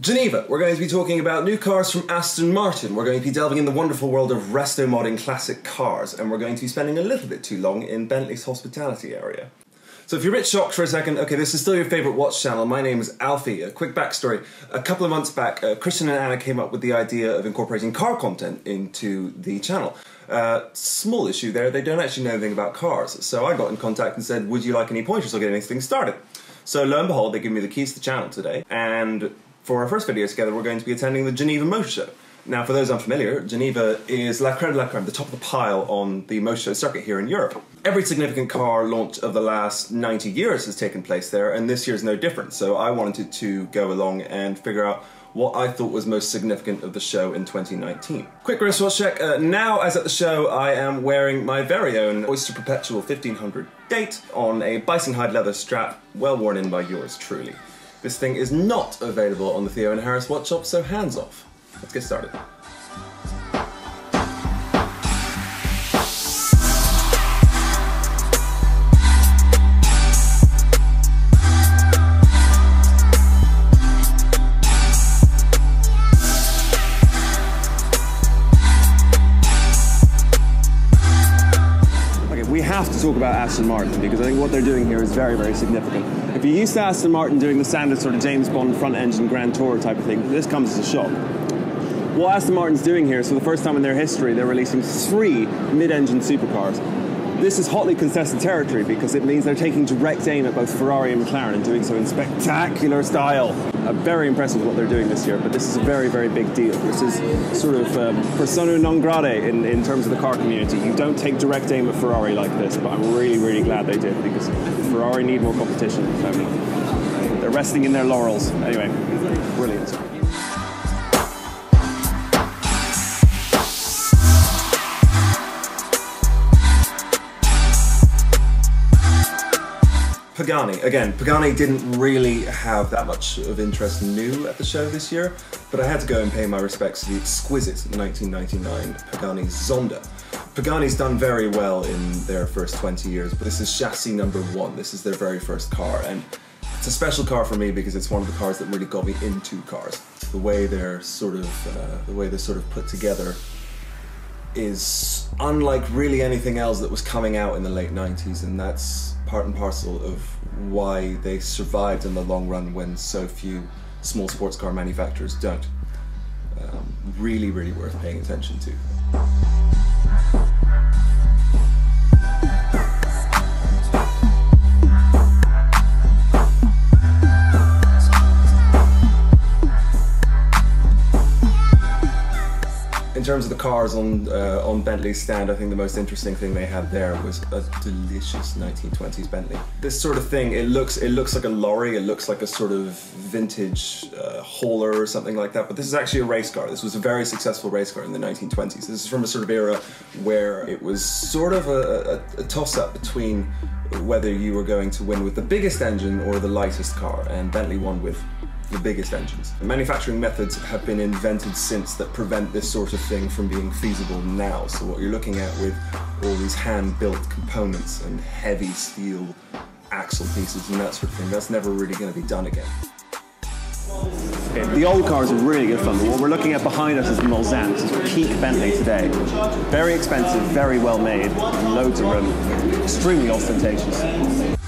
Geneva, we're going to be talking about new cars from Aston Martin. We're going to be delving in the wonderful world of resto modding classic cars, and we're going to be spending a little bit too long in Bentley's hospitality area. So if you're a bit shocked for a second, okay, this is still your favourite watch channel. My name is Alfie. A quick backstory. A couple of months back, uh, Christian and Anna came up with the idea of incorporating car content into the channel. Uh, small issue there, they don't actually know anything about cars. So I got in contact and said, would you like any pointers or get anything started? So lo and behold, they give me the keys to the channel today, and for our first video together, we're going to be attending the Geneva Motor Show. Now, for those unfamiliar, Geneva is la creme de la creme, the top of the pile on the motor show circuit here in Europe. Every significant car launch of the last 90 years has taken place there, and this year's no different. So I wanted to go along and figure out what I thought was most significant of the show in 2019. Quick wristwatch check. Uh, now, as at the show, I am wearing my very own Oyster Perpetual 1500 date on a bison hide leather strap, well worn in by yours truly. This thing is not available on the Theo and Harris watch shop, so hands off. Let's get started. About Aston Martin because I think what they're doing here is very, very significant. If you're used to Aston Martin doing the standard sort of James Bond front engine Grand Tour type of thing, this comes as a shock. What Aston Martin's doing here is for the first time in their history, they're releasing three mid engine supercars. This is hotly contested territory because it means they're taking direct aim at both Ferrari and McLaren and doing so in spectacular style. I'm very impressed with what they're doing this year, but this is a very, very big deal. This is sort of um, persona non grata in, in terms of the car community. You don't take direct aim at Ferrari like this, but I'm really, really glad they did because Ferrari need more competition at. They're resting in their laurels. Anyway, brilliant. Pagani. Again, Pagani didn't really have that much of interest new at the show this year, but I had to go and pay my respects to the exquisite 1999 Pagani Zonda. Pagani's done very well in their first 20 years, but this is chassis number one. This is their very first car, and it's a special car for me because it's one of the cars that really got me into cars. The way they're sort of, uh, the way they're sort of put together is unlike really anything else that was coming out in the late 90s, and that's part and parcel of why they survived in the long run when so few small sports car manufacturers don't. Um, really, really worth paying attention to. In terms of the cars on uh, on Bentley's stand, I think the most interesting thing they had there was a delicious 1920s Bentley. This sort of thing, it looks it looks like a lorry, it looks like a sort of vintage uh, hauler or something like that. But this is actually a race car. This was a very successful race car in the 1920s. This is from a sort of era where it was sort of a, a, a toss-up between whether you were going to win with the biggest engine or the lightest car, and Bentley won with the biggest engines. Manufacturing methods have been invented since that prevent this sort of thing from being feasible now. So what you're looking at with all these hand-built components and heavy steel axle pieces and that sort of thing, that's never really going to be done again. The old cars are really good fun, but what we're looking at behind us is the Mulsanne. This is peak Bentley today. Very expensive, very well made, loads of room, extremely ostentatious.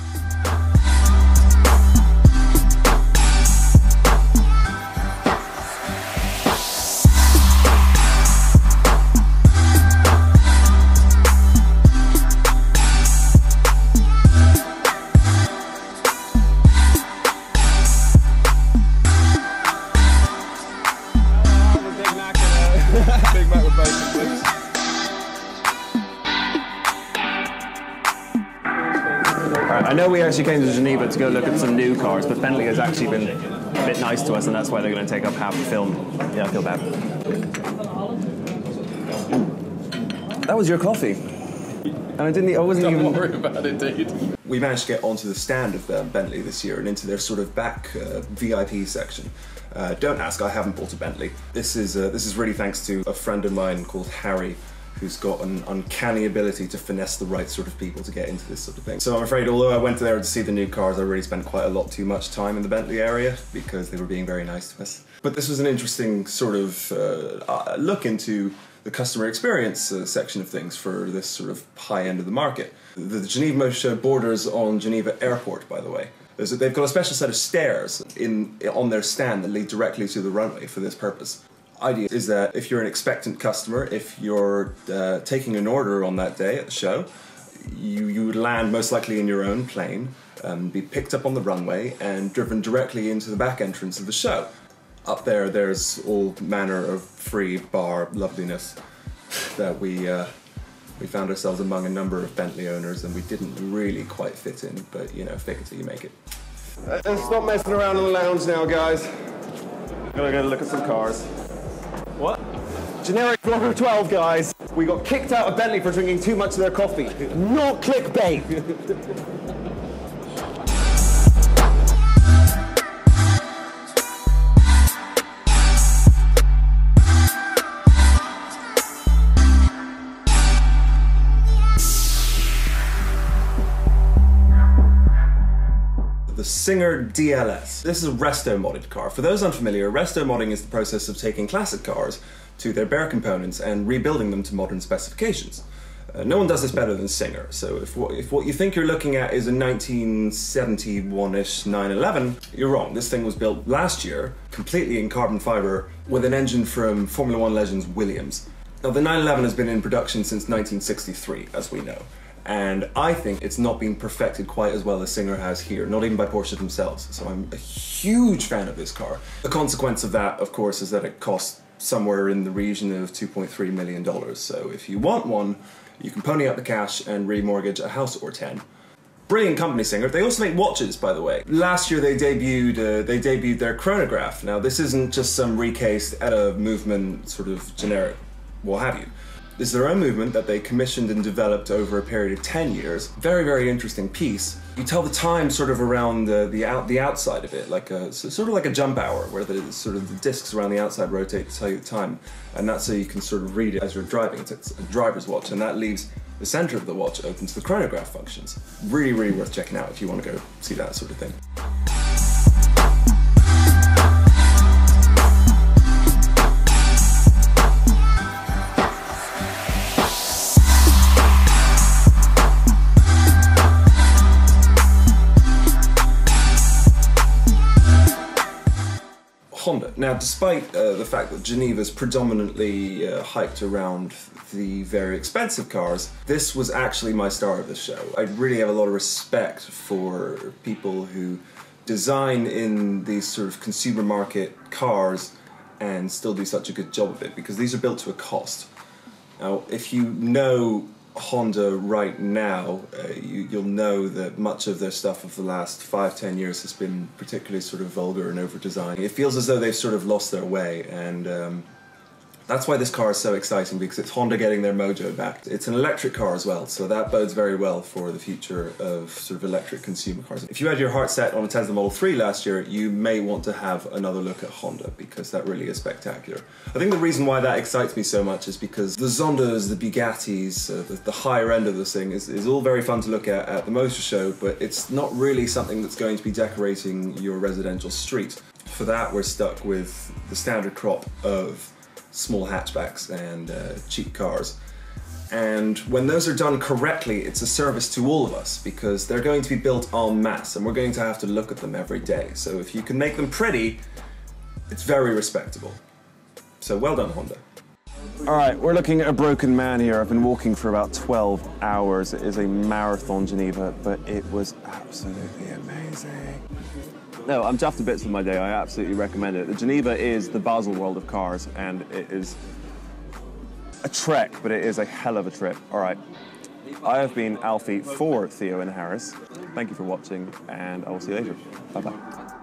I know we actually came to Geneva to go look at some new cars, but Bentley has actually been a bit nice to us, and that's why they're going to take up half the film. Yeah, I feel bad. That was your coffee. And I didn't. I wasn't Don't even. worry about it, dude. We managed to get onto the stand of um, Bentley this year and into their sort of back uh, VIP section. Uh, don't ask, I haven't bought a Bentley. This is uh, this is really thanks to a friend of mine called Harry, who's got an uncanny ability to finesse the right sort of people to get into this sort of thing. So I'm afraid, although I went there to see the new cars, I really spent quite a lot too much time in the Bentley area because they were being very nice to us. But this was an interesting sort of uh, uh look into the customer experience uh, section of things for this sort of high end of the market. The, the Geneva Motor Show borders on Geneva Airport, by the way. A, they've got a special set of stairs in on their stand that lead directly to the runway for this purpose. Idea is that if you're an expectant customer, if you're uh, taking an order on that day at the show, you you would land most likely in your own plane, um, be picked up on the runway, and driven directly into the back entrance of the show. Up there, there's all manner of free bar loveliness that we. Uh, we found ourselves among a number of Bentley owners and we didn't really quite fit in, but you know, fake it till you make it. Uh, let's stop messing around in the lounge now, guys. Gonna go look at some cars. What? Generic Vlogger 12, guys. We got kicked out of Bentley for drinking too much of their coffee. Not clickbait. the Singer DLS. This is a resto modded car. For those unfamiliar, resto modding is the process of taking classic cars to their bare components and rebuilding them to modern specifications. Uh, no one does this better than Singer. So if what, if what you think you're looking at is a 1971-ish 911, you're wrong. This thing was built last year, completely in carbon fiber, with an engine from Formula One legends Williams. Now the 911 has been in production since 1963, as we know and I think it's not been perfected quite as well as Singer has here, not even by Porsche themselves. So I'm a huge fan of this car. The consequence of that, of course, is that it costs somewhere in the region of $2.3 million. So if you want one, you can pony up the cash and remortgage a house or 10. Brilliant company Singer. They also make watches, by the way. Last year they debuted uh, they debuted their chronograph. Now this isn't just some recased ETA movement sort of generic, what have you. This is their own movement that they commissioned and developed over a period of 10 years. Very, very interesting piece. You tell the time sort of around the, the, out, the outside of it, like a, sort of like a jump hour, where the sort of the discs around the outside rotate to tell you the time. And that's so you can sort of read it as you're driving. It's a driver's watch, and that leaves the center of the watch open to the chronograph functions. Really, really worth checking out if you want to go see that sort of thing. Honda. Now, despite uh, the fact that Geneva's predominantly uh, hyped around the very expensive cars, this was actually my star of the show. I really have a lot of respect for people who design in these sort of consumer market cars and still do such a good job of it because these are built to a cost. Now, if you know Honda right now, uh, you, will know that much of their stuff of the last five, ten years has been particularly sort of vulgar and over designed. It feels as though they've sort of lost their way, and um, that's why this car is so exciting because it's Honda getting their mojo back. It's an electric car as well, so that bodes very well for the future of sort of electric consumer cars. If you had your heart set on a Tesla Model 3 last year, you may want to have another look at Honda because that really is spectacular. I think the reason why that excites me so much is because the Zondas, the Bugattis, uh, the, the, higher end of this thing is, is all very fun to look at at the motor show, but it's not really something that's going to be decorating your residential street. For that, we're stuck with the standard crop of small hatchbacks and uh, cheap cars. And when those are done correctly, it's a service to all of us because they're going to be built en masse and we're going to have to look at them every day. So if you can make them pretty, it's very respectable. So well done, Honda. All right, we're looking at a broken man here. I've been walking for about 12 hours. It is a marathon, Geneva, but it was absolutely amazing. No, I'm chuffed to bits with my day. I absolutely recommend it. The Geneva is the Baselworld of cars, and it is a trek, but it is a hell of a trip. All right. I have been Alfie for Theo and Harris. Thank you for watching, and I will see you later. Bye bye.